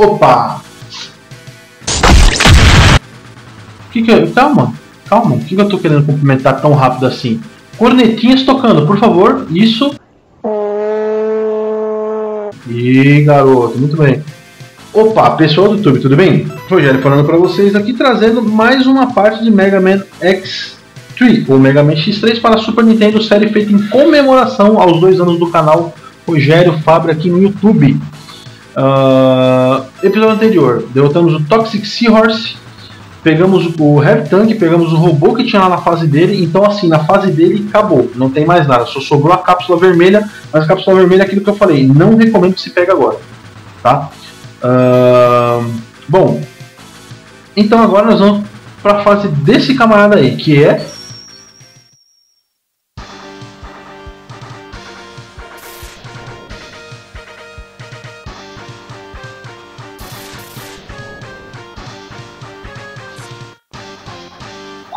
Opa! Que que eu... Calma, calma. O que, que eu tô querendo cumprimentar tão rápido assim? Cornetinhas tocando, por favor. Isso. E garoto, muito bem. Opa, pessoal do YouTube, tudo bem? Rogério falando para vocês aqui, trazendo mais uma parte de Mega Man X3, ou Mega Man X3 para Super Nintendo, série feita em comemoração aos dois anos do canal Rogério Fábio aqui no YouTube. Uh, episódio anterior, derrotamos o Toxic Seahorse, pegamos o Heavy Tank, pegamos o robô que tinha lá na fase dele, então assim, na fase dele acabou, não tem mais nada, só sobrou a cápsula vermelha, mas a cápsula vermelha é aquilo que eu falei, não recomendo que se pegue agora, tá? Uh, bom, então agora nós vamos para a fase desse camarada aí, que é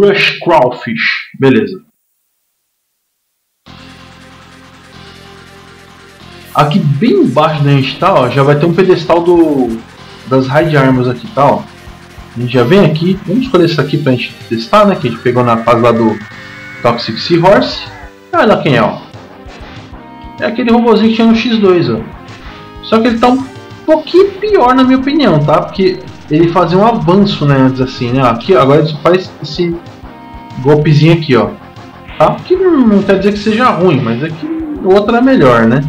Crush Crawfish. Beleza. Aqui bem embaixo da gente tá, ó, já vai ter um pedestal do das Raid Armas aqui, tá, ó. A gente já vem aqui, vamos escolher esse aqui pra gente testar, né, que a gente pegou na fase lá do Toxic Seahorse. Olha lá quem é, ó. É aquele robôzinho que tinha no X2, ó. Só que ele tá um pouquinho pior na minha opinião, tá? Porque ele fazia um avanço, né, antes assim, né? Aqui, agora ele faz esse golpezinho aqui, ó. Tá? Que não quer dizer que seja ruim, mas é que o outro é melhor, né?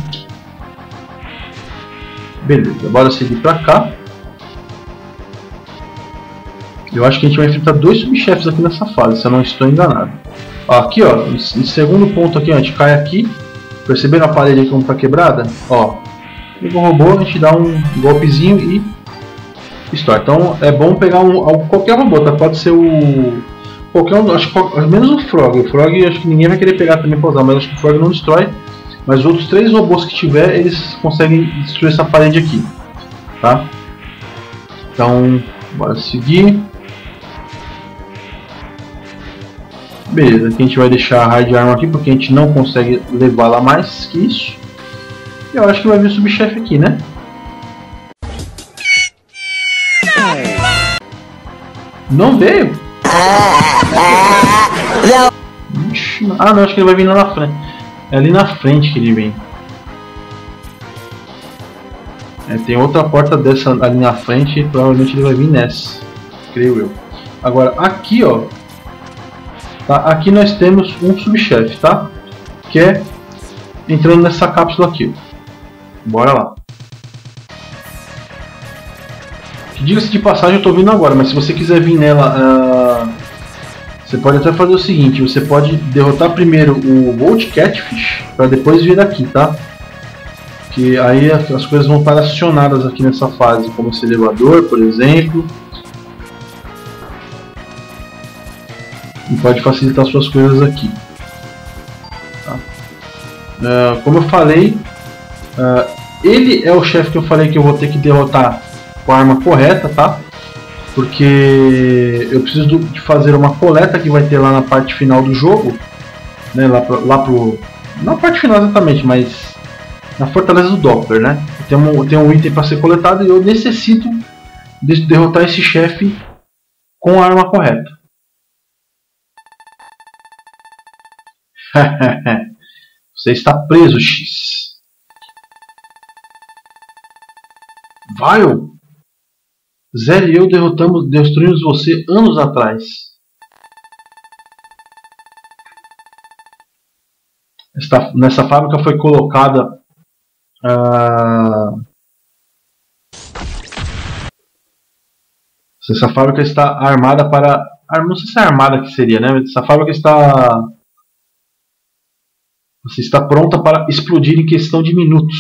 Beleza, bora seguir pra cá. Eu acho que a gente vai enfrentar dois subchefes aqui nessa fase, se eu não estou enganado. Ó, aqui, ó, em segundo ponto aqui, ó, a gente cai aqui. Perceberam a parede como tá quebrada? Ó, pega o robô, a gente dá um golpezinho e história. Então é bom pegar um, qualquer robô, tá? Pode ser o. Qualquer um, acho que menos o Frog. O Frog acho que ninguém vai querer pegar também pra usar, mas acho que o Frog não destrói. Mas os outros três robôs que tiver, eles conseguem destruir essa parede aqui. Tá? Então, bora seguir. Beleza, aqui a gente vai deixar a Hard Armor aqui porque a gente não consegue levá-la mais que isso. E eu acho que vai vir o subchefe aqui, né? Não veio? Ah, não, acho que ele vai vir lá na frente. É ali na frente que ele vem. É, tem outra porta dessa ali na frente e provavelmente ele vai vir nessa. Creio eu. Agora, aqui ó. Tá, aqui nós temos um subchefe, tá? Que é entrando nessa cápsula aqui. Bora lá. Diga-se de passagem, eu estou vindo agora, mas se você quiser vir nela, uh, você pode até fazer o seguinte: você pode derrotar primeiro o Volt Catfish para depois vir aqui, tá? Que aí as coisas vão estar acionadas aqui nessa fase, como esse elevador, por exemplo. E pode facilitar suas coisas aqui. Tá? Uh, como eu falei, uh, ele é o chefe que eu falei que eu vou ter que derrotar com a arma correta, tá? Porque eu preciso de fazer uma coleta que vai ter lá na parte final do jogo, né? Lá, pro, lá pro. Na parte final exatamente, mas na fortaleza do Doppler, né? Tem um, tem um item para ser coletado e eu necessito de derrotar esse chefe com a arma correta. Você está preso, X. Vile, Zé e eu derrotamos, destruímos você anos atrás. Esta, nessa fábrica foi colocada uh, essa fábrica está armada para não sei se é armada que seria, né? Essa fábrica está você está pronta para explodir em questão de minutos.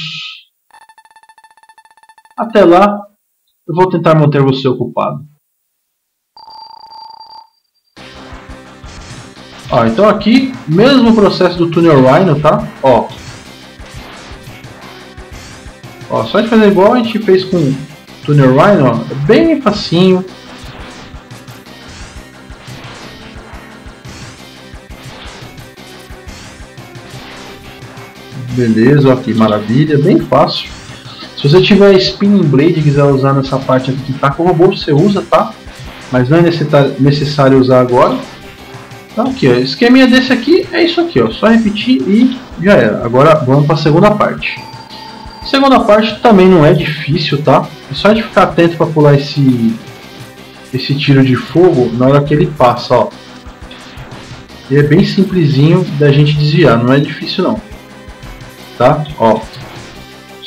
Até lá, eu vou tentar manter você ocupado. Ó, então aqui, mesmo processo do Tunnel Rhino, tá? Ó. Ó, só de fazer igual a gente fez com o Tunnel Rhino, ó, é bem facinho. Beleza, ó, que maravilha, bem fácil. Se você tiver Spinning Blade e quiser usar nessa parte aqui tá com o robô, você usa, tá? Mas não é necessário usar agora. Então aqui, ó, esqueminha desse aqui é isso aqui, ó. Só repetir e já era. Agora vamos para a segunda parte. Segunda parte também não é difícil, tá? É só de ficar atento para pular esse esse tiro de fogo na hora que ele passa, ó. Ele é bem simplesinho da gente desviar, não é difícil não. Tá? Ó.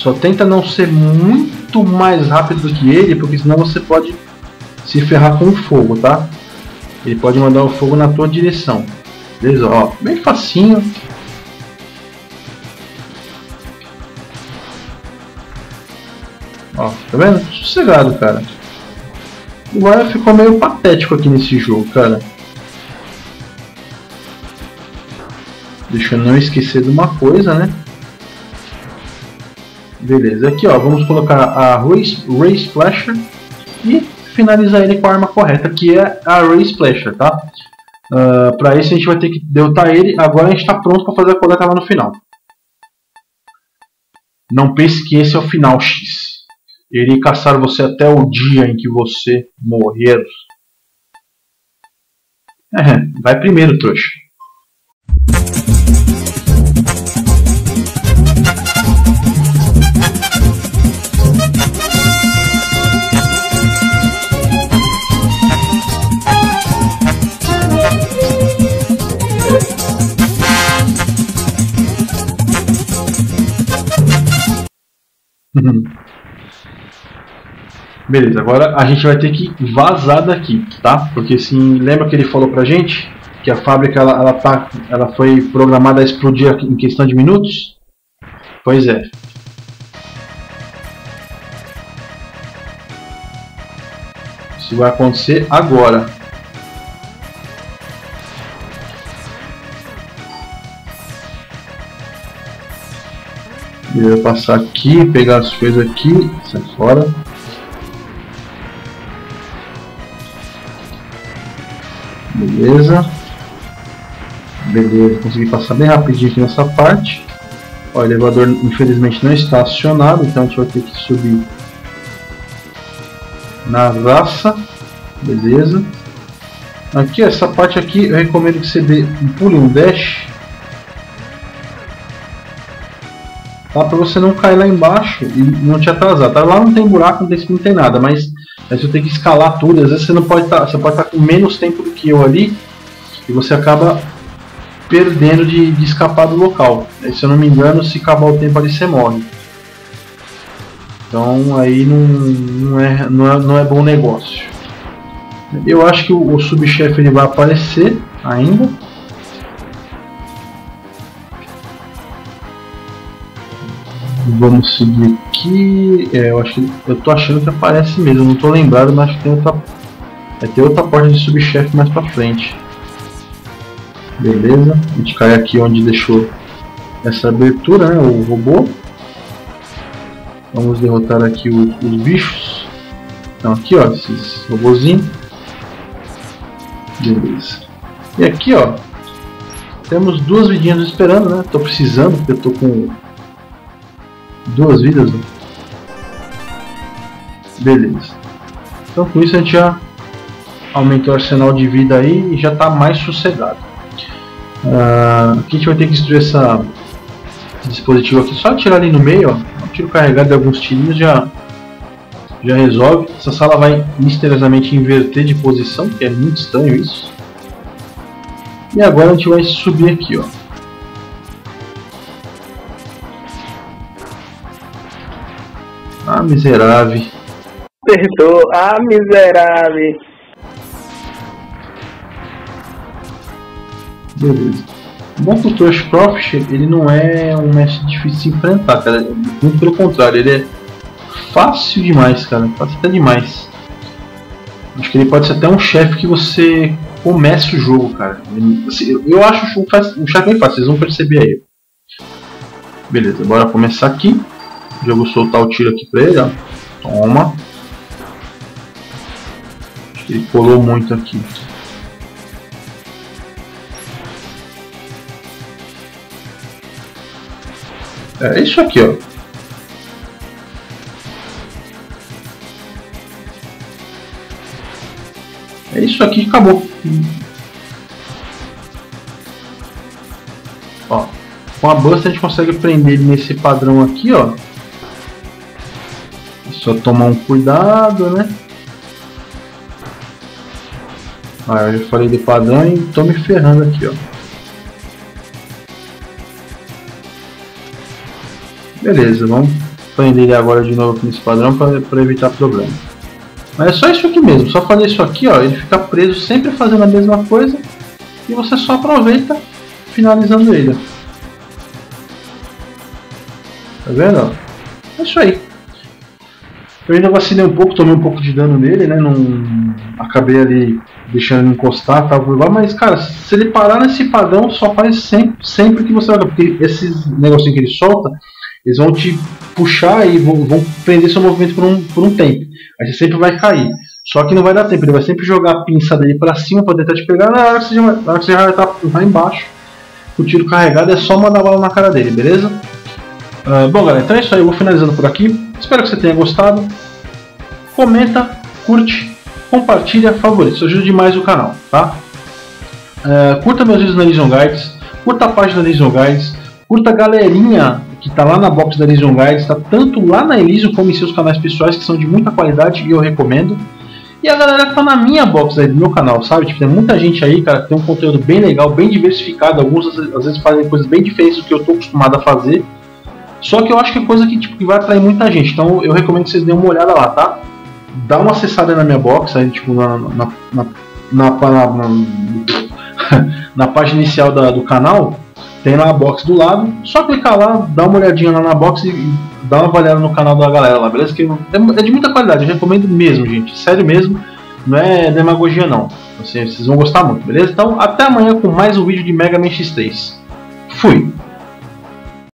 Só tenta não ser muito mais rápido do que ele, porque senão você pode se ferrar com o fogo, tá? Ele pode mandar o fogo na tua direção. Beleza? Ó, bem facinho. Ó, tá vendo? Sossegado, cara. Agora ficou meio patético aqui nesse jogo, cara. Deixa eu não esquecer de uma coisa, né? Beleza, aqui ó, vamos colocar a Ray, Splasher e finalizar ele com a arma correta, que é a Ray Splasher, tá? Uh, ah, para isso a gente vai ter que deltar ele, agora a gente está pronto para fazer a coleta lá no final. Não pense que esse é o final X. Ele caçar você até o dia em que você morrer. É, vai primeiro, trouxa. Beleza, agora a gente vai ter que vazar daqui, tá? Porque assim, lembra que ele falou pra gente que a fábrica ela, ela, tá, ela foi programada a explodir em questão de minutos? Pois é. Isso vai acontecer agora. Eu vou passar aqui, pegar as coisas aqui, sai fora. Beleza. Beleza, consegui passar bem rapidinho aqui nessa parte. O elevador infelizmente não está acionado, então a gente vai ter que subir na raça. Beleza. Aqui, essa parte aqui, eu recomendo que você dê um pulo um dash tá? Para você não cair lá embaixo e não te atrasar, tá? Lá não tem buraco, não tem, não tem nada, mas aí você tem que escalar tudo. Às vezes você não pode estar, tá, você pode estar tá com menos tempo do que eu ali e você acaba perdendo de, de escapar do local. Aí, se eu não me engano, se acabar o tempo ali você morre. Então aí não, não, é, não, é, não é bom negócio. Eu acho que o, o subchefe ele vai aparecer ainda. Vamos seguir aqui. É, eu acho eu tô achando que aparece mesmo, não tô lembrado, mas tem outra. Vai ter outra porta de subchefe mais pra frente. Beleza, a gente cai aqui onde deixou essa abertura, né, o robô. Vamos derrotar aqui os, os bichos. Então aqui ó, esses robozinhos. Beleza. E aqui ó, temos duas vidinhas esperando, né? Tô precisando, porque eu tô com duas vidas. Né? Beleza. Então com isso a gente já aumentou o arsenal de vida aí e já está mais sossegado. Uh, aqui a gente vai ter que destruir essa, esse dispositivo aqui. Só tirar ali no meio, ó. Tiro carregado de alguns tirinhos já, já resolve. Essa sala vai misteriosamente inverter de posição, que é muito estranho isso. E agora a gente vai subir aqui, ó. Miserável. Acertou. Ah, miserável. Beleza. Bom que o Trushcroft, ele não é um mestre difícil de enfrentar, cara. Muito pelo contrário, ele é fácil demais, cara. Fácil até demais. Acho que ele pode ser até um chefe que você comece o jogo, cara. Assim, eu acho um chefe bem fácil, vocês vão perceber aí. Beleza, bora começar aqui. Já vou soltar o tiro aqui pra ele, ó. Toma. Acho que ele colou muito aqui. É isso aqui, ó. É isso aqui que acabou. Ó, com a busta a gente consegue prender ele nesse padrão aqui, ó. Só tomar um cuidado, né? Ah, eu já falei do padrão e tô me ferrando aqui, ó. Beleza, vamos prender ele agora de novo nesse padrão para evitar problema. Mas é só isso aqui mesmo, só fazer isso aqui, ó, ele fica preso sempre fazendo a mesma coisa e você só aproveita finalizando ele. Tá vendo? É isso aí. Eu ainda vacilei um pouco, tomei um pouco de dano nele, né? Não acabei ali deixando ele encostar, tal, lá, mas cara, se ele parar nesse padrão, só faz sempre, sempre que você vai, porque esses negocinhos que ele solta, eles vão te puxar e vão, vão prender seu movimento por um, por um tempo. Aí você sempre vai cair. Só que não vai dar tempo, ele vai sempre jogar a pinça dele para cima para tentar te pegar. Na hora que você já, na hora que você já estar tá lá embaixo, o tiro carregado, é só mandar bala na cara dele, beleza? Uh, bom, galera, então é isso aí. Eu vou finalizando por aqui. Espero que você tenha gostado. Comenta, curte, compartilha, favorita. Isso ajuda demais o canal, tá? Uh, curta meus vídeos na Legion Guides. Curta a página da Legion Guides. Curta a galerinha que está lá na box da Legion Guides. Está tanto lá na Elysium como em seus canais pessoais, que são de muita qualidade e eu recomendo. E a galera que tá na minha box aí do meu canal, sabe? Tipo, tem muita gente aí, cara, que tem um conteúdo bem legal, bem diversificado. Alguns às vezes fazem coisas bem diferentes do que eu tô acostumado a fazer. Só que eu acho que é coisa que, tipo, que vai atrair muita gente. Então eu recomendo que vocês dêem uma olhada lá, tá? Dá uma acessada na minha box, aí, tipo, na, na, na, na, na página inicial do canal. Tem lá a box do lado. Só clicar lá, dá uma olhadinha lá na box e dá uma avaliada no canal da galera lá, beleza? Que é, é de muita qualidade, eu recomendo mesmo, gente. Sério mesmo. Não é demagogia não. Vocês, vocês vão gostar muito, beleza? Então até amanhã com mais um vídeo de Mega Man X3. Fui!